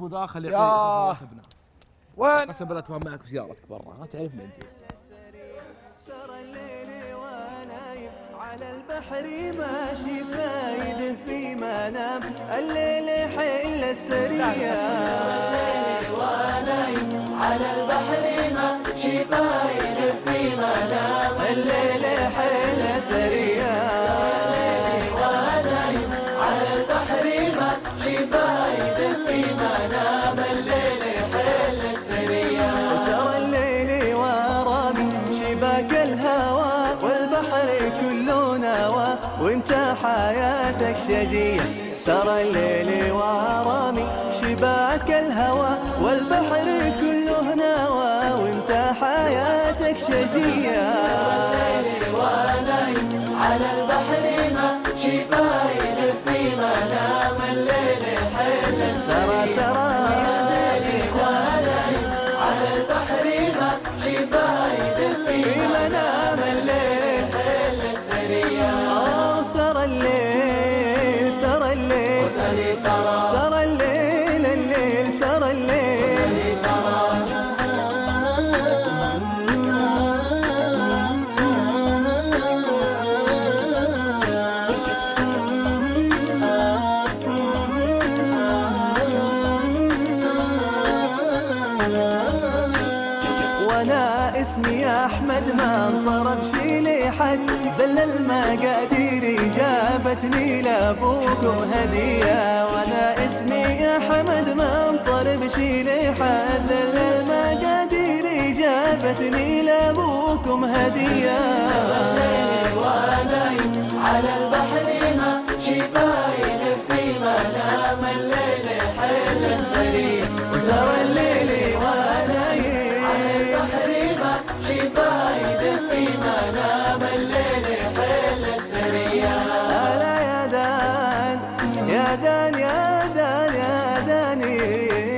أبو ذا خلي. يعطيني صفواتبنا وين؟ قسم بالله اتفاهم معك بسيارتك برا ما تعرفني انت سر الليل ونايم على البحر ماشي فايده في منام. الليل حل السرية ونايم على البحر ماشي فايده في منام. الليل حل وانت حياتك شجية. سر الليل ورامي شباك الهوى والبحر كله نوى. وانت حياتك شجية. ونايم على البحر ما شي فايد في منام الليل حل. سرى سرى. ونايم الليل سرى الليل. سرى الليل الليل سرى الليل. وأنا اسمي احمد ما انطرب شي لحد ذل المقادير جابتني لابوكم هدية وأنا اسمي أحمد شي لحد ذل المقادير جابتني لابوكم هدية. ونايم على البحر ما شي فايد في منام الليل حل السرير. يا دان يا دان يا داني.